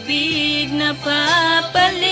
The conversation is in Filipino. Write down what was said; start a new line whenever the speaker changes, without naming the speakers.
pag-ibig na papalit